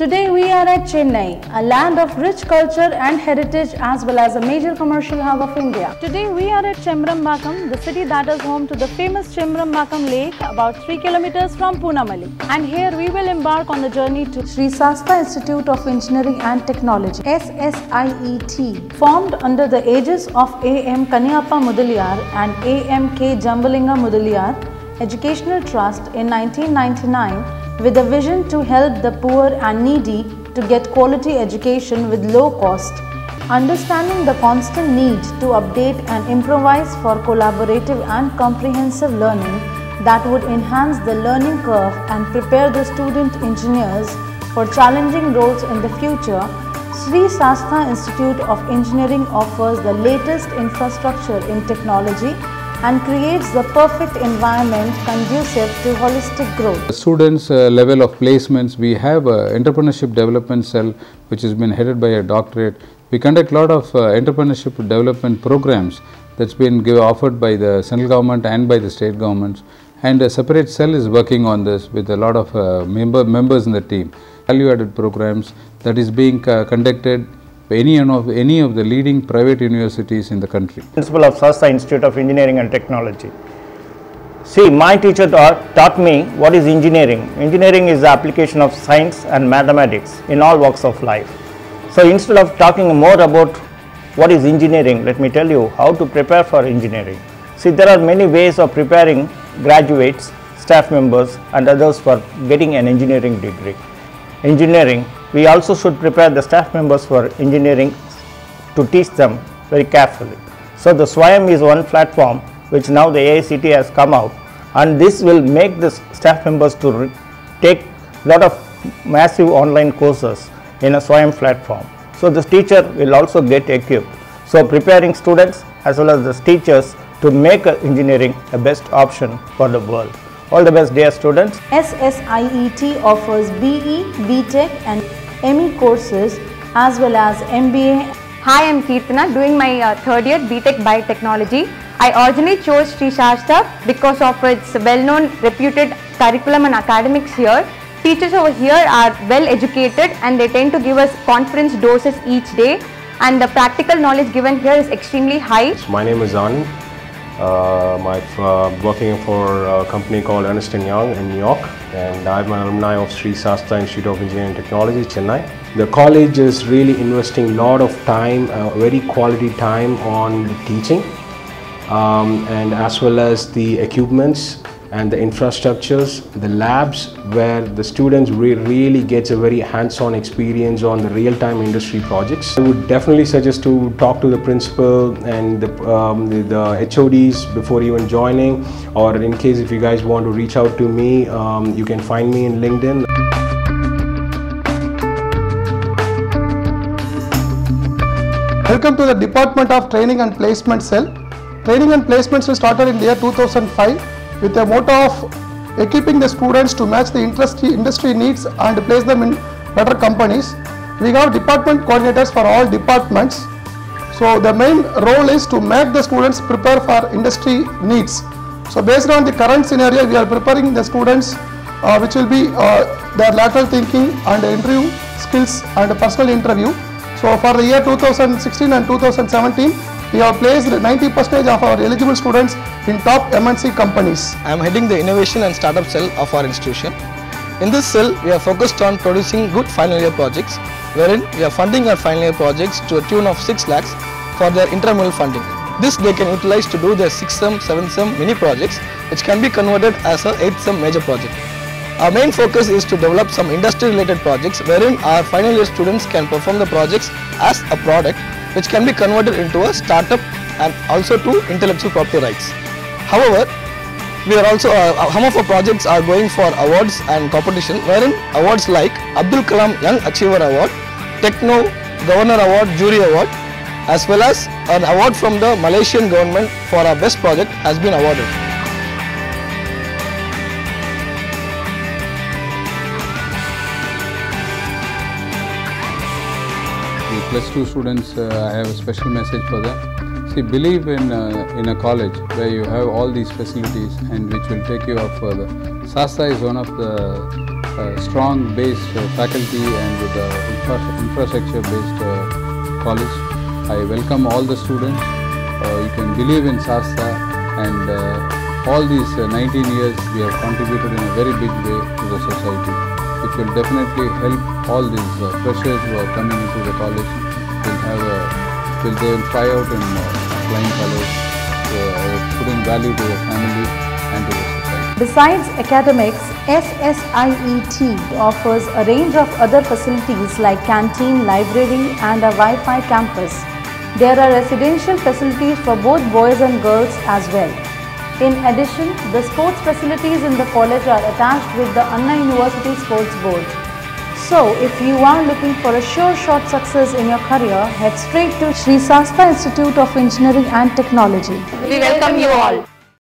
Today we are at Chennai, a land of rich culture and heritage as well as a major commercial hub of India. Today we are at Chembarambakkam, the city that is home to the famous Chembarambakkam lake about 3 kilometers from Poonamallee. And here we will embark on the journey to Sree Sastha Institute of Engineering and Technology, SSIET, formed under the aegis of AM Kaniappa Mudaliar and A.M.K. K Jambalinga Mudaliar Educational Trust in 1999 with a vision to help the poor and needy to get quality education with low cost, understanding the constant need to update and improvise for collaborative and comprehensive learning that would enhance the learning curve and prepare the student engineers for challenging roles in the future, Sree Sastha Institute of Engineering offers the latest infrastructure in technology and creates the perfect environment conducive to holistic growth. Students uh, level of placements, we have entrepreneurship development cell which has been headed by a doctorate. We conduct a lot of uh, entrepreneurship development programs that's been give, offered by the central government and by the state governments and a separate cell is working on this with a lot of uh, member, members in the team. Value added programs that is being uh, conducted any of any of the leading private universities in the country. Principal of Sastha Institute of Engineering and Technology. See, my teacher taught, taught me what is engineering. Engineering is the application of science and mathematics in all walks of life. So instead of talking more about what is engineering, let me tell you how to prepare for engineering. See, there are many ways of preparing graduates, staff members and others for getting an engineering degree. Engineering, we also should prepare the staff members for engineering to teach them very carefully. So the SWAYAM is one platform which now the AICT has come out and this will make the staff members to take lot of massive online courses in a SWAYAM platform. So the teacher will also get equipped. So preparing students as well as the teachers to make engineering a best option for the world. All the best dear students. SSIET offers BE, BTech and ME courses as well as MBA. Hi, I'm Kirtana doing my uh, third year BTech Biotechnology. I originally chose Sree Sastha because of its well-known reputed curriculum and academics here. Teachers over here are well educated and they tend to give us conference doses each day and the practical knowledge given here is extremely high. My name is Anand. Uh, I'm uh, working for a company called Ernst & Young in New York and I'm an alumni of Sree Sastha Institute of Engineering and Technology, Chennai. The college is really investing a lot of time, uh, very quality time on teaching um, and as well as the equipments and the infrastructures, the labs where the students re really gets a very hands-on experience on the real-time industry projects. I would definitely suggest to talk to the principal and the, um, the, the, HODs before even joining or in case if you guys want to reach out to me, um, you can find me in LinkedIn. Welcome to the Department of Training and Placement Cell. Training and Placement Cell started in the year 2005 with the motto of equipping the students to match the industry, industry needs and place them in better companies. We have department coordinators for all departments. So the main role is to make the students prepare for industry needs. So based on the current scenario, we are preparing the students uh, which will be uh, their lateral thinking and interview skills and personal interview. So for the year 2016 and 2017, we have placed 90% of our eligible students in top MNC companies. I am heading the innovation and startup cell of our institution. In this cell, we are focused on producing good final year projects, wherein we are funding our final year projects to a tune of 6 lakhs for their intramural funding. This they can utilize to do their 6 sem, 7 sem mini projects, which can be converted as a 8 sem major project. Our main focus is to develop some industry related projects wherein our final year students can perform the projects as a product which can be converted into a startup and also to intellectual property rights. However, we are also, uh, some of our projects are going for awards and competition wherein awards like Abdul Kalam Young Achiever Award, Techno Governor Award, Jury Award as well as an award from the Malaysian government for our best project has been awarded. The plus two students, uh, I have a special message for them. See, believe in uh, in a college where you have all these facilities and which will take you up further. Sastha is one of the uh, strong base uh, faculty and with the infra- infrastructure based college. I welcome all the students. Uh, you can believe in Sastha and uh, all these uh, 19 years we have contributed in a very big way to the society which will definitely help all these uh, freshers who are coming into the college will have a will they will try out in uh, flying colors uh, putting value to the family and to the society. Besides academics, SSIET offers a range of other facilities like canteen, library and a Wi-Fi campus. There are residential facilities for both boys and girls as well. In addition, the sports facilities in the college are attached with the Anna University Sports Board. So, if you are looking for a sure shot success in your career, head straight to Sree Sastha Institute of Engineering and Technology. We welcome you all.